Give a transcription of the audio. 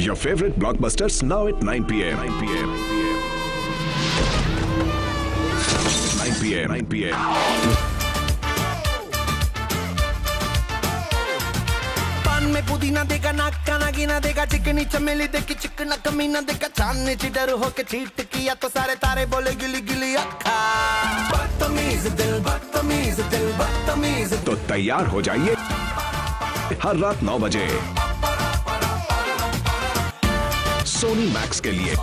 Your favorite blockbusters now at 9 p.m. 9 p.m. 9 p.m. 9 p.m. में पुदीना देगा नाक का नागिना देगा चिकनी चमेली देखी चिकना कमीना देगा चांदनी चिडर होके चीट किया तो सारे तारे बोले गिली गिली अक्खा बदतमीज दिल बदतमीज दिल बदतमीज तो तैयार हो जाइए हर रात 9 बजे सोनी मैक्स के लिए।